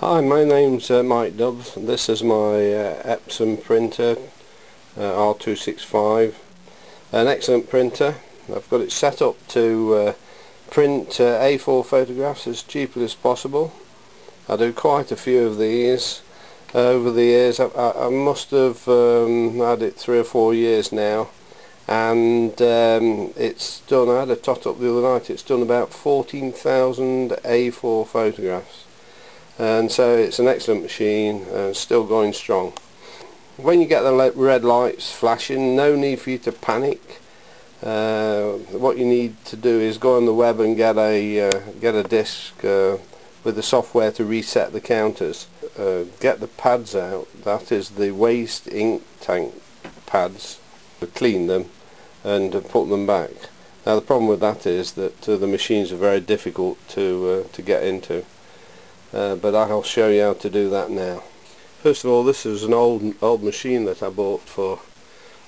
Hi, my name's uh, Mike Dove. This is my uh, Epson printer uh, R265. An excellent printer. I've got it set up to uh, print uh, A4 photographs as cheaply as possible. I do quite a few of these over the years. I, I, I must have um, had it three or four years now and um, it's done, I had a tot up the other night, it's done about 14,000 A4 photographs and so it's an excellent machine and still going strong. When you get the red lights flashing, no need for you to panic. Uh, what you need to do is go on the web and get a uh, get a disk uh, with the software to reset the counters. Uh, get the pads out, that is the waste ink tank pads, clean them and put them back. Now the problem with that is that uh, the machines are very difficult to uh, to get into uh, but I'll show you how to do that now. First of all this is an old old machine that I bought for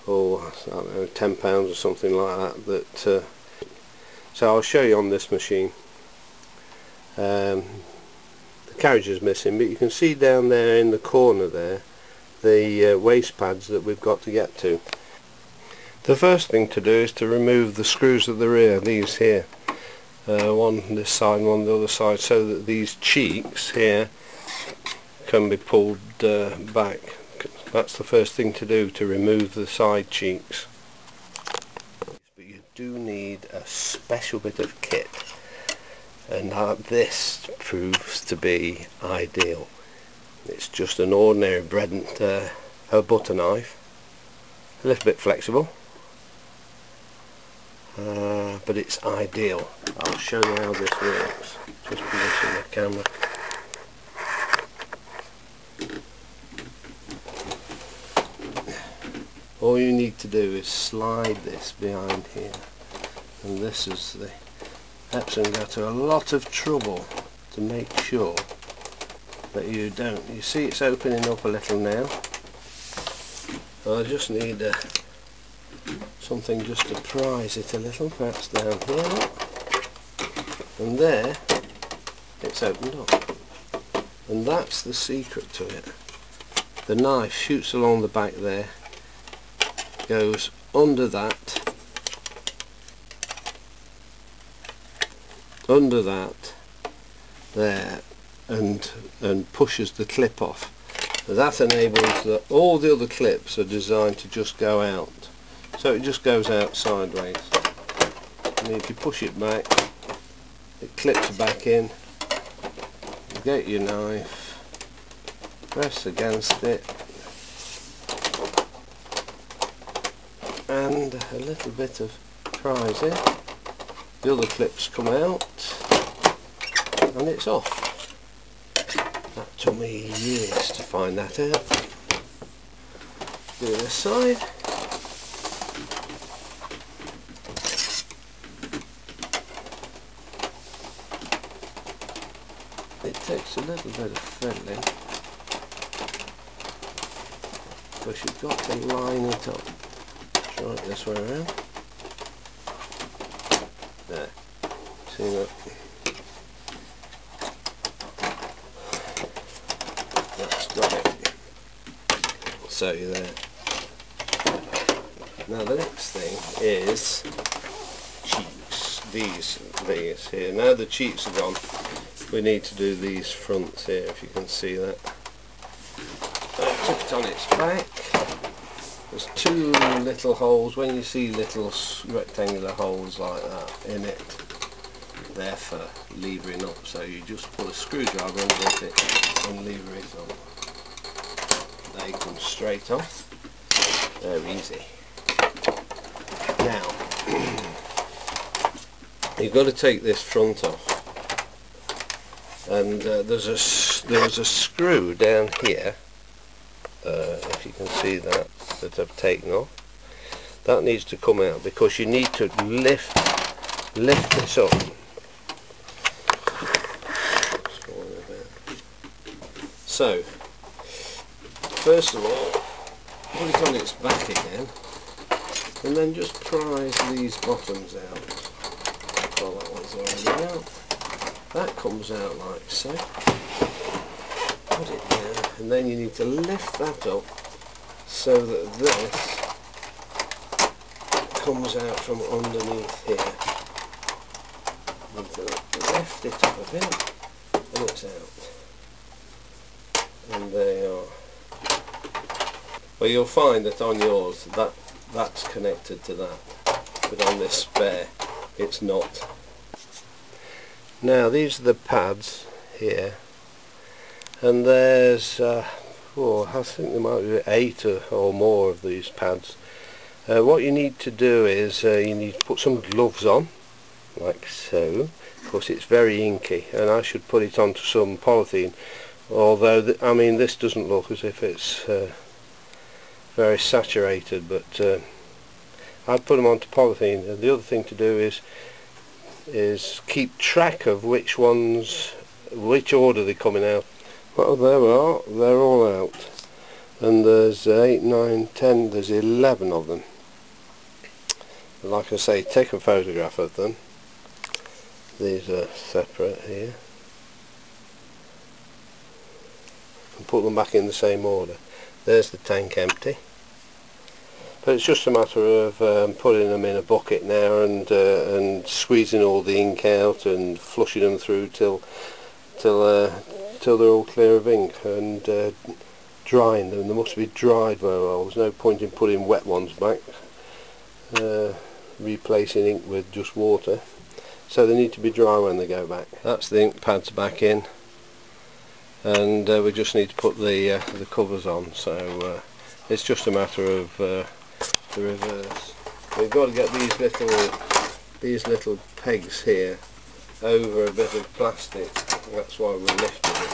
oh I don't know ten pounds or something like that that uh, so I'll show you on this machine um, the carriage is missing but you can see down there in the corner there the uh, waste pads that we've got to get to. The first thing to do is to remove the screws at the rear, these here uh, one this side and one the other side so that these cheeks here can be pulled uh, back. That's the first thing to do to remove the side cheeks. But you do need a special bit of kit. And uh, this proves to be ideal. It's just an ordinary bread and uh, a butter knife. A little bit flexible uh, but it's ideal. I'll show you how this works. Just position the camera. All you need to do is slide this behind here and this is the Epson go to a lot of trouble to make sure that you don't. You see it's opening up a little now. I just need a something just to prise it a little, perhaps down here. And there, it's opened up. And that's the secret to it. The knife shoots along the back there, goes under that, under that, there, and and pushes the clip off. That enables that all the other clips are designed to just go out so it just goes out sideways. And if you push it back it clips back in. You get your knife. Press against it. And a little bit of prise in the other clips come out. And it's off. That took me years to find that out. Do this side it takes a little bit of fiddling because you've got to line it up. Try it this way around there. See that? That's got it. Show you there. Now the next thing is cheeks. These these here. Now the cheeks are gone we need to do these fronts here if you can see that. I it on its back. There's two little holes. When you see little rectangular holes like that in it they're for levering up. So you just put a screwdriver under it and lever it up. They come straight off. They're easy. Now you've got to take this front off and uh, there's a there's a screw down here uh, if you can see that that I've taken off. That needs to come out because you need to lift lift this up. So first of all put it on its back again and then just prise these bottoms out. Well that one's already out that comes out like so put it down and then you need to lift that up so that this comes out from underneath here. Need to lift it up a bit and it's out. And there you are. Well you'll find that on yours that that's connected to that but on this spare it's not. Now these are the pads here and there's uh, oh, I think there might be eight or, or more of these pads. Uh, what you need to do is uh, you need to put some gloves on like so of course it's very inky and I should put it onto some polythene although I mean this doesn't look as if it's uh, very saturated but uh, I'd put them onto polythene and the other thing to do is is keep track of which ones which order they're coming out. Well there are. They're all out. And there's 8, 9, 10 there's 11 of them. Like I say take a photograph of them. These are separate here. And put them back in the same order. There's the tank empty but it's just a matter of um, putting them in a bucket now and uh, and squeezing all the ink out and flushing them through till till uh, till they're all clear of ink and uh, drying them. They must be dried very well. There's no point in putting wet ones back, uh, replacing ink with just water. So they need to be dry when they go back. That's the ink pads back in, and uh, we just need to put the uh, the covers on. So it's just a matter of the reverse. We've got to get these little these little pegs here over a bit of plastic. That's why we're lifting it.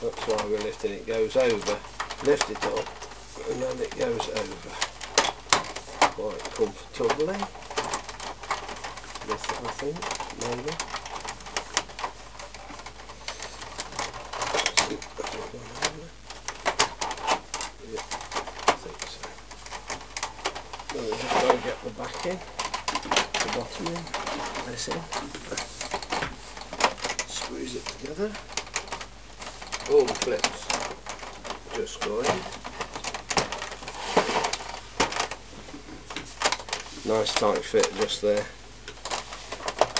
That's why we're lifting it. goes over. Lift it up and then it goes over quite comfortably. This I think, maybe. The in, the bottom in, this in, squeeze it together, all the clips just go in, nice tight fit just there,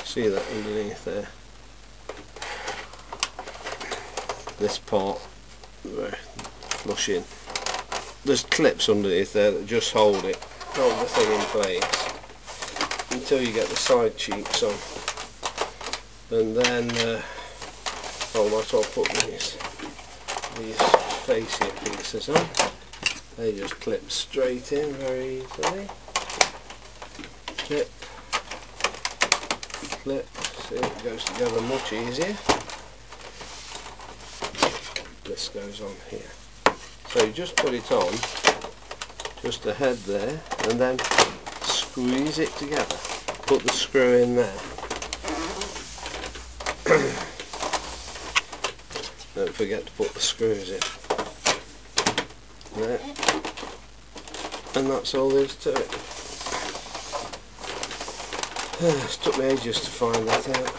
see that underneath there, this part, flush in, there's clips underneath there that just hold it. Hold the thing in place until you get the side cheeks on. And then uh, I might well put these these facial pieces on. They just clip straight in very easily. Clip. Clip. See it goes together much easier. This goes on here. So you just put it on just the head there and then squeeze it together? Put the screw in there. Don't forget to put the screws in. There. And that's all there is to it. It took me ages to find that out